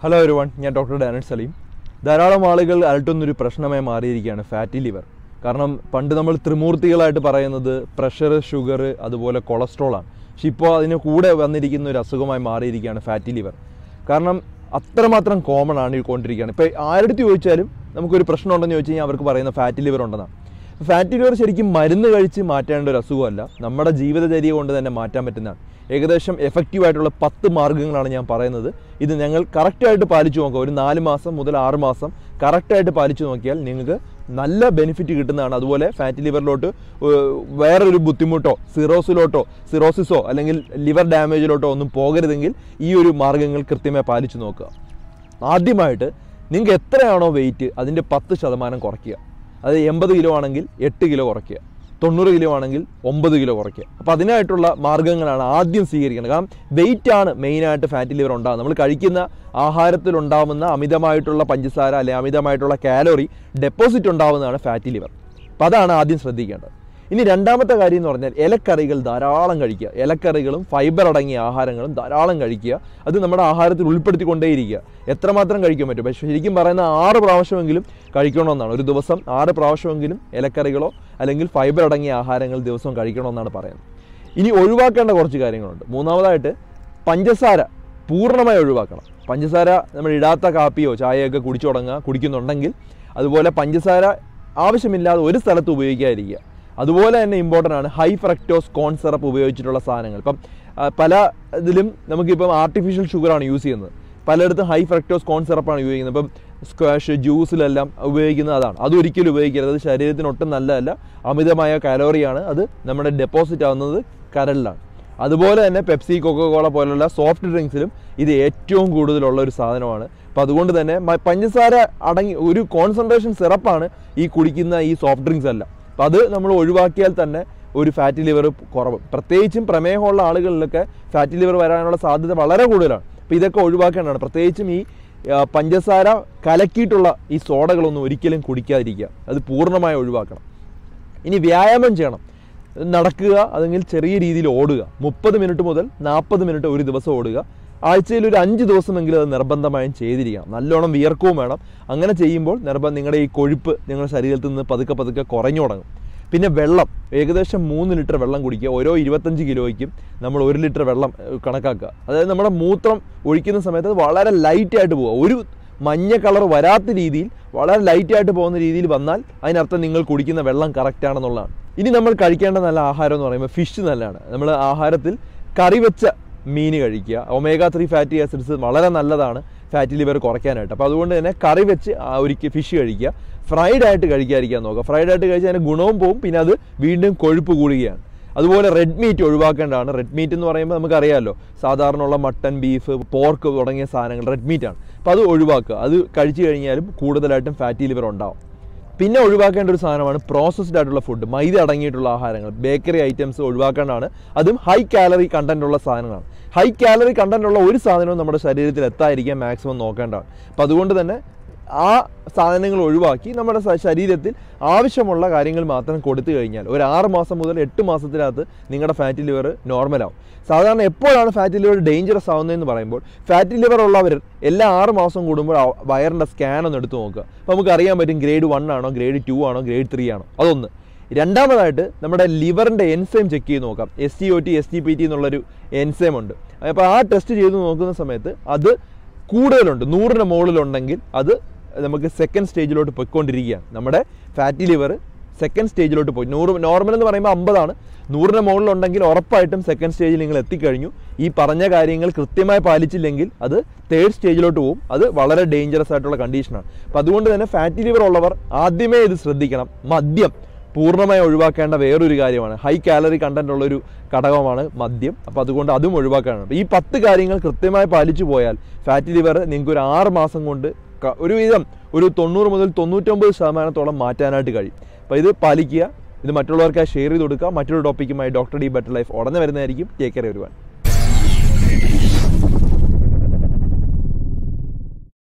Hello everyone ഞാൻ doctor Danal Saleem ധാരാളം ആളുകൾ അലട്ടുന്നൊരു പ്രശ്നമായി മാറിയിരിക്കുകയാണ് ഫാറ്റി ലിവർ കാരണം പണ്ട് നമ്മൾ ത്രിമൂർത്തികളായിട്ട് പറയുന്നത് പ്രഷർ ഷുഗർ അതുപോലെ കൊളസ്ട്രോളാണ് പക്ഷെ ഇപ്പോൾ അതിന് കൂടെ വന്നിരിക്കുന്ന ഒരു അസുഖമായി മാറിയിരിക്കുകയാണ് ഫാറ്റി ലിവർ കാരണം അത്രമാത്രം കോമൺ ആണ് കൊണ്ടിരിക്കുകയാണ് ഇപ്പോൾ ആരുടെ ചോദിച്ചാലും നമുക്കൊരു പ്രശ്നം ഉണ്ടെന്ന് ചോദിച്ചു കഴിഞ്ഞാൽ അവർക്ക് പറയുന്ന ഫാറ്റി ലിവർ ഉണ്ടെന്നാണ്. ഫാറ്റി ലിവർ ശരിക്കും മരുന്ന് കഴിച്ച് മാറ്റേണ്ട ഒരു അസുഖമല്ല. നമ്മുടെ ജീവിതചര്യ കൊണ്ട് തന്നെ മാറ്റാൻ പറ്റുന്നതാണ്. ഏകദേശം എഫക്റ്റീവ് ആയിട്ടുള്ള പത്ത് മാർഗങ്ങളാണ് ഞാൻ പറയുന്നത്. ഇത് ഞങ്ങൾ കറക്റ്റായിട്ട് പാലിച്ചു നോക്കുക. ഒരു നാല് മാസം മുതൽ ആറ് മാസം കറക്റ്റായിട്ട് പാലിച്ചു നോക്കിയാൽ നിങ്ങൾക്ക് നല്ല ബെനിഫിറ്റ് കിട്ടുന്നതാണ്. അതുപോലെ ഫാറ്റി ലിവറിലോട്ട് വേറൊരു ബുദ്ധിമുട്ടോ സിറോസിലോട്ടോ സിറോസിസോ അല്ലെങ്കിൽ ലിവർ ഡാമേജിലോട്ടോ ഒന്നും പോകരുതെങ്കിൽ ഈ ഒരു മാർഗങ്ങൾ കൃത്യമായി പാലിച്ചു നോക്കുക. ആദ്യമായിട്ട് നിങ്ങൾക്ക് എത്രയാണോ വെയിറ്റ് അതിന്റെ പത്ത് ശതമാനം കുറയ്ക്കുക. അത് എൺപത് കിലോ ആണെങ്കിൽ എട്ട് കിലോ കുറയ്ക്കുക. തൊണ്ണൂറ് കിലോ ആണെങ്കിൽ ഒമ്പത് കിലോ കുറയ്ക്കുക. അപ്പോൾ അതിനായിട്ടുള്ള മാർഗങ്ങളാണ് ആദ്യം സ്വീകരിക്കേണ്ടത്. കാരണം വെയിറ്റ് ആണ് മെയിനായിട്ട് ഫാറ്റ് ലിവർ ഉണ്ടാകുന്നത് നമ്മൾ കഴിക്കുന്ന ആഹാരത്തിൽ ഉണ്ടാവുന്ന അമിതമായിട്ടുള്ള പഞ്ചസാര അല്ലെങ്കിൽ അമിതമായിട്ടുള്ള കാലോറി ഡെപ്പോസിറ്റ് ഉണ്ടാവുന്നതാണ് ഫാറ്റി ലിവർ അപ്പോൾ അതാണ് ആദ്യം ശ്രദ്ധിക്കേണ്ടത്. ഇനി രണ്ടാമത്തെ കാര്യം എന്ന് പറഞ്ഞാൽ ഇലക്കറികൾ ധാരാളം കഴിക്കുക. ഇലക്കറികളും ഫൈബർ അടങ്ങിയ ആഹാരങ്ങളും ധാരാളം കഴിക്കുക. അത് നമ്മുടെ ആഹാരത്തിൽ ഉൾപ്പെടുത്തിക്കൊണ്ടേയിരിക്കുക. എത്രമാത്രം കഴിക്കാൻ പറ്റും? പക്ഷേ ശരിക്കും പറയുന്ന ആറ് പ്രാവശ്യമെങ്കിലും കഴിക്കണമെന്നാണ്. ഒരു ദിവസം ആറ് പ്രാവശ്യമെങ്കിലും ഇലക്കറികളോ അല്ലെങ്കിൽ ഫൈബർ അടങ്ങിയ ആഹാരങ്ങൾ ദിവസവും കഴിക്കണമെന്നാണ് പറയുന്നത്. ഇനി ഒഴിവാക്കേണ്ട കുറച്ച് കാര്യങ്ങളുണ്ട്. മൂന്നാമതായിട്ട് പഞ്ചസാര പൂർണമായി ഒഴിവാക്കണം. പഞ്ചസാര നമ്മൾ ഇടാത്ത കാപ്പിയോ ചായയൊക്കെ കുടിച്ചു തുടങ്ങുക കുടിക്കുന്നുണ്ടെങ്കിൽ അതുപോലെ പഞ്ചസാര ആവശ്യമില്ലാതെ ഒരു സ്ഥലത്ത് ഉപയോഗിക്കാതിരിക്കുക. അതുപോലെ തന്നെ ഇമ്പോർട്ടന്റ് ആണ് ഹൈ ഫ്രക്ടോസ് കോൺ സിറപ്പ് ഉപയോഗിച്ചിട്ടുള്ള സാധനങ്ങൾ. ഇപ്പം പല ഇതിലും നമുക്കിപ്പം ആർട്ടിഫിഷ്യൽ ഷുഗറാണ് യൂസ് ചെയ്യുന്നത്. പലയിടത്തും ഹൈ ഫ്രക്ടോസ് കോൺ സിറപ്പാണ് ഉപയോഗിക്കുന്നത്. ഇപ്പം സ്ക്വാഷ് ജ്യൂസിലെല്ലാം ഉപയോഗിക്കുന്നത് അതാണ്. അതൊരിക്കലും ഉപയോഗിക്കരുത്. അത് ശരീരത്തിന് ഒട്ടും നല്ലതല്ല. അമിതമായ കലോറിയാണ് അത് നമ്മുടെ ഡെപ്പോസിറ്റ് ആവുന്നത് കരളിലാണ്. അതുപോലെ തന്നെ പെപ്സി കൊക്കോകോള പോലുള്ള സോഫ്റ്റ് ഡ്രിങ്ക്സിലും ഇത് ഏറ്റവും കൂടുതലുള്ള ഒരു സാധനമാണ്. അപ്പോൾ അതുകൊണ്ട് തന്നെ പഞ്ചസാര അടങ്ങി ഒരു കോൺസെൻട്രേഷൻ സിറപ്പാണ് ഈ കുടിക്കുന്ന ഈ സോഫ്റ്റ് ഡ്രിങ്ക്സ് എല്ലാം. അപ്പോൾ അത് നമ്മൾ ഒഴിവാക്കിയാൽ തന്നെ ഒരു ഫാറ്റി ലിവർ കുറവ്. പ്രത്യേകിച്ചും പ്രമേഹമുള്ള ആളുകളിലൊക്കെ ഫാറ്റി ലിവർ വരാനുള്ള സാധ്യത വളരെ കൂടുതലാണ്. അപ്പോൾ ഇതൊക്കെ ഒഴിവാക്കേണ്ടതാണ്. പ്രത്യേകിച്ചും ഈ പഞ്ചസാര കലക്കിയിട്ടുള്ള ഈ സോഡകളൊന്നും ഒരിക്കലും കുടിക്കാതിരിക്കുക. അത് പൂർണമായി ഒഴിവാക്കണം. ഇനി വ്യായാമം ചെയ്യണം. നടക്കുക അല്ലെങ്കിൽ ചെറിയ രീതിയിൽ ഓടുക. മുപ്പത് മിനിറ്റ് മുതൽ നാൽപ്പത് മിനിറ്റ് ഒരു ദിവസം ഓടുക. ആഴ്ചയിൽ ഒരു അഞ്ച് ദിവസമെങ്കിലും അത് നിർബന്ധമായും ചെയ്തിരിക്കണം. നല്ലോണം വിയർക്കവും വേണം. അങ്ങനെ ചെയ്യുമ്പോൾ നിർബന്ധം നിങ്ങളുടെ ഈ കൊഴുപ്പ് നിങ്ങളുടെ ശരീരത്തിൽ നിന്ന് പതുക്കെ പതുക്കെ കുറഞ്ഞു തുടങ്ങും. പിന്നെ വെള്ളം. ഏകദേശം മൂന്ന് ലിറ്റർ വെള്ളം കുടിക്കുക. ഓരോ ഇരുപത്തഞ്ച് കിലോയ്ക്കും നമ്മൾ ഒരു ലിറ്റർ വെള്ളം കണക്കാക്കുക. അതായത് നമ്മുടെ മൂത്രം ഒഴിക്കുന്ന സമയത്ത് അത് വളരെ ലൈറ്റായിട്ട് പോവുക. ഒരു മഞ്ഞ കളർ വരാത്ത രീതിയിൽ വളരെ ലൈറ്റായിട്ട് പോകുന്ന രീതിയിൽ വന്നാൽ അതിനർത്ഥം നിങ്ങൾ കുടിക്കുന്ന വെള്ളം കറക്റ്റാണെന്നുള്ളതാണ് ഇനി നമ്മൾ കഴിക്കേണ്ട നല്ല ആഹാരം എന്ന് പറയുമ്പോൾ ഫിഷ് നല്ലതാണ്. നമ്മൾ ആഹാരത്തിൽ കറി വെച്ച മീൻ കഴിക്കുക. ഒമേഗ ത്രീ ഫാറ്റി ആസിഡ്സ് വളരെ നല്ലതാണ് ഫാറ്റി ലിവർ കുറയ്ക്കാനായിട്ട്. അപ്പോൾ അതുകൊണ്ട് തന്നെ കറി വെച്ച് ഒരിക്കൽ ഫിഷ് കഴിക്കുക. ഫ്രൈഡ് ആയിട്ട് കഴിക്കാതിരിക്കാൻ നോക്കുക. ഫ്രൈഡ് ആയിട്ട് കഴിച്ചാൽ അതിന് ഗുണവും പോവും. പിന്നെ അത് വീണ്ടും കൊഴുപ്പ് കൂടുകയാണ്. അതുപോലെ റെഡ് മീറ്റ് ഒഴിവാക്കേണ്ടതാണ്. റെഡ് മീറ്റ് എന്ന് പറയുമ്പോൾ നമുക്കറിയാമല്ലോ സാധാരണ ഉള്ള മട്ടൺ ബീഫ് പോർക്ക് തുടങ്ങിയ സാധനങ്ങൾ റെഡ് മീറ്റാണ് അപ്പോൾ അത് ഒഴിവാക്കുക. അത് കഴിച്ചു കഴിഞ്ഞാലും കൂടുതലായിട്ടും ഫാറ്റി ലിവർ ഉണ്ടാവും. പിന്നെ ഒഴിവാക്കേണ്ട ഒരു സാധനമാണ് പ്രോസസ്ഡ് ആയിട്ടുള്ള ഫുഡ് മൈദ അടങ്ങിയിട്ടുള്ള ആഹാരങ്ങൾ. ബേക്കറി ഐറ്റംസ് ഒഴിവാക്കേണ്ടതാണ്. അതും ഹൈ കാലറി കണ്ടന്റ് ഉള്ള സാധനങ്ങളാണ്. ഹൈ കാലറി കണ്ടന്റ് ഉള്ള ഒരു സാധനവും നമ്മുടെ ശരീരത്തിൽ എത്താതിരിക്കാൻ മാക്സിമം നോക്കേണ്ടതാണ്. അപ്പോൾ അതുകൊണ്ട് തന്നെ ആ സാധനങ്ങൾ ഒഴിവാക്കി നമ്മുടെ ശരീരത്തിൽ ആവശ്യമുള്ള കാര്യങ്ങൾ മാത്രം കൊടുത്തു കഴിഞ്ഞാൽ ഒരു ആറ് മാസം മുതൽ എട്ട് മാസത്തിനകത്ത് നിങ്ങളുടെ ഫാറ്റി ലിവർ നോർമലാവും സാധാരണ എപ്പോഴാണ് ഫാറ്റി ലിവർ ഡേഞ്ചറസ് ആവുന്നതെന്ന് പറയുമ്പോൾ ഫാറ്റി ലിവർ ഉള്ളവർ എല്ലാ ആറ് മാസം കൂടുമ്പോൾ വയറിന്റെ സ്കാൻ ഒന്ന് എടുത്ത് നോക്കുക. അപ്പോൾ നമുക്ക് അറിയാൻ പറ്റും ഗ്രേഡ് വൺ ആണോ ഗ്രേഡ് ടു ആണോ ഗ്രേഡ് ത്രീ ആണോ. അതൊന്ന്. രണ്ടാമതായിട്ട് നമ്മുടെ ലിവറിന്റെ എൻസൈം ചെക്ക് ചെയ്ത് നോക്കാം. S T O T S T P T എന്നുള്ളൊരു എൻസൈം ഉണ്ട്. അപ്പോൾ ആ ടെസ്റ്റ് ചെയ്ത് നോക്കുന്ന സമയത്ത് അത് കൂടുതലുണ്ട്. നൂറിന് മുകളിലുണ്ടെങ്കിൽ അത് നമുക്ക് സെക്കൻഡ് സ്റ്റേജിലോട്ട് പോയിക്കൊണ്ടിരിക്കുകയാണ് നമ്മുടെ ഫാറ്റി ലിവർ സെക്കൻഡ് സ്റ്റേജിലോട്ട് പോയി. നൂറ് നോർമൽ എന്ന് പറയുമ്പോൾ അമ്പതാണ്. നൂറിന് മുകളിലുണ്ടെങ്കിൽ ഉറപ്പായിട്ടും സെക്കൻഡ് സ്റ്റേജിൽ നിങ്ങൾ എത്തിക്കഴിഞ്ഞു. ഈ പറഞ്ഞ കാര്യങ്ങൾ കൃത്യമായി പാലിച്ചില്ലെങ്കിൽ അത് തേർഡ് സ്റ്റേജിലോട്ട് പോകും അത് വളരെ ഡേഞ്ചറസ് ആയിട്ടുള്ള കണ്ടീഷനാണ് അപ്പോൾ അതുകൊണ്ട് തന്നെ ഫാറ്റി ലിവർ ഉള്ളവർ ആദ്യമേ ഇത് ശ്രദ്ധിക്കണം. മദ്യം പൂർണമായി ഒഴിവാക്കേണ്ട വേറൊരു കാര്യമാണ്. ഹൈ കാലറി കണ്ടന്റ് ഉള്ളൊരു ഘടകമാണ് മദ്യം. അപ്പോൾ അതുകൊണ്ട് അതും ഒഴിവാക്കാനാണ്. ഈ പത്ത് കാര്യങ്ങൾ കൃത്യമായി പാലിച്ചു പോയാൽ ഫാറ്റി ലിവർ നിങ്ങൾക്ക് ഒരു ആറ് മാസം കൊണ്ട് ഒരുവിധം ഒരു തൊണ്ണൂറ് മുതൽ തൊണ്ണൂറ്റൊമ്പത് ശതമാനത്തോളം മാറ്റാനായിട്ട് കഴിയും. അപ്പോൾ ഇത് പാലിക്കുക. ഇത് മറ്റുള്ളവർക്കായി ഷെയർ ചെയ്ത് കൊടുക്കുക. മറ്റൊരു ടോപ്പിക്കുമായി ഡോക്ടർ ഡി ബെറ്റർ ലൈഫ് ഉടനെ വരുന്നതായിരിക്കും. ടേക്ക് കെയർ വരുവാൻ